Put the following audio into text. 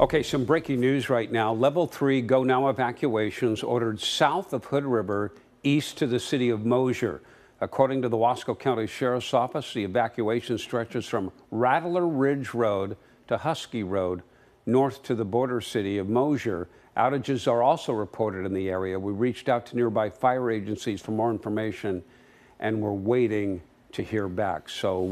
Okay, some breaking news right now. Level three go now evacuations ordered south of Hood River, east to the city of Mosier. According to the Wasco County Sheriff's Office, the evacuation stretches from Rattler Ridge Road to Husky Road, north to the border city of Mosier. Outages are also reported in the area. We reached out to nearby fire agencies for more information, and we're waiting to hear back. So